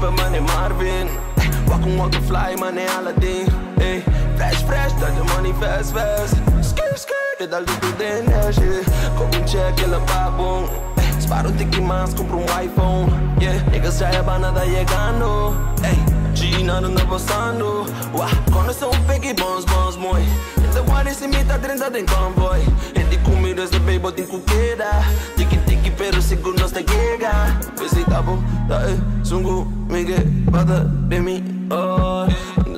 Paper Marvin. Walk walk fly money Aladdin. Hey, fresh fresh, dat je money fast fast. Skr skr, que dá tudo de energia Com um check, ela babum Sparo um tiki mas, compro um iPhone Yeah, niggas já é banada chegando Hey, Gina não passando Uah, quando são fake bons, bons, moi one is in me, tá dentro de convoy E de comida, esse baby, tem cuqueira Tiki tiki, pero seguro nós te llega Double, der er sungu Mega bada demi Oh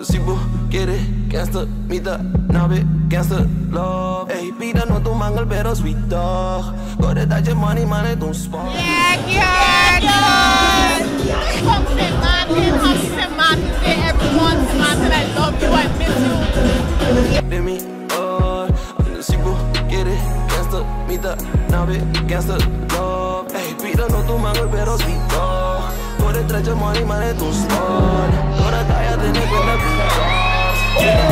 Sibo quiere gangster Mida nabe gangster love. Ey, vida no tu mangel pero sweet dog Går det dage money man er dum spot. Demi, oh, Sibo, get it, gangster, me the, now it, gangster, trecem mari mare tu spor Fără ta ea de necântăm Yeah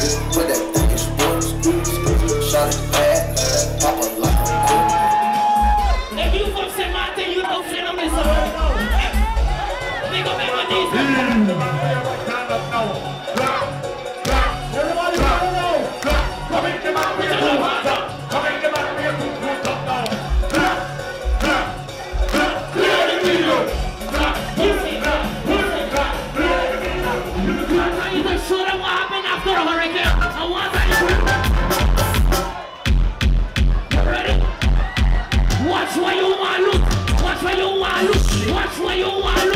Watch where you want look. Watch where you want look. Watch where you want look.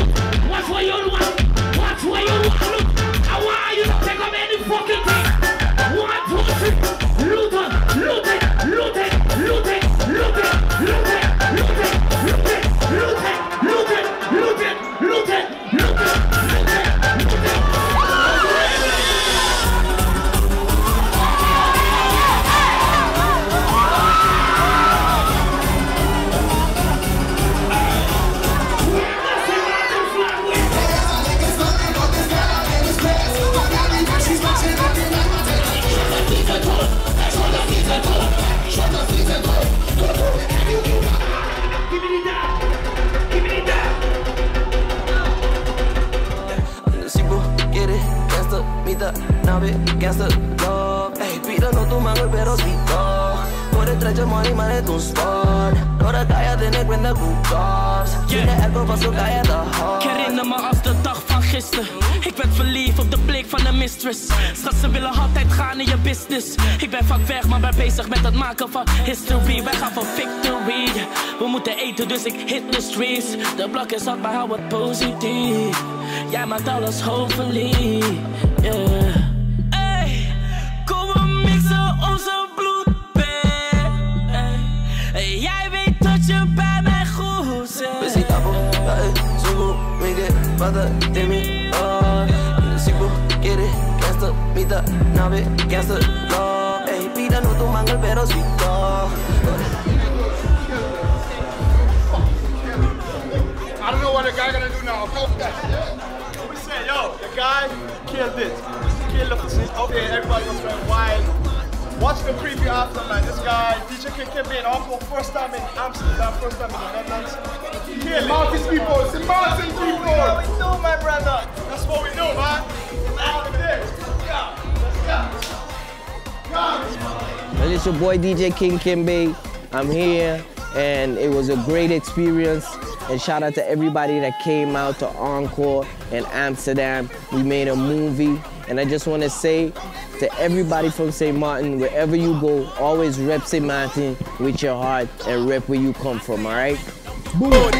Gangsta, love Ey, no tu mango, pero de money, het Door ben de good de Ik herinner me als de dag van gisteren. Ik werd verliefd op de blik van de mistress. Schat, ze willen altijd gaan in je business. Ik ben vaak weg, maar ben bezig met het maken van history. Wij gaan voor victory. We moeten eten, dus ik hit the streets. De blok is hot, maar hou het positief. Jij maakt alles hopefully. Yeah. De mi oh Si vous quieres gangsta, mita, nave, gangsta, no Ey, pida no tu mangal pero no I don't know what the guy gonna do now. We say, yo, the guy killed it. Killed the. Okay, everybody was going wild. Watch the preview after, man. This guy, DJ KKB, and also first time in Amsterdam, first time in the Netherlands. Kill Martin people, it's the Martin people. That's what we do, my brother. That's what we do, man. Out of this. Yeah, let's go. Come. Well, it's your boy DJ King Kembe. I'm here, and it was a great experience. And shout out to everybody that came out to Encore in Amsterdam. We made a movie, and I just want to say to everybody from St. Martin, wherever you go, always rep St. Martin with your heart and rep where you come from, all right? Salute,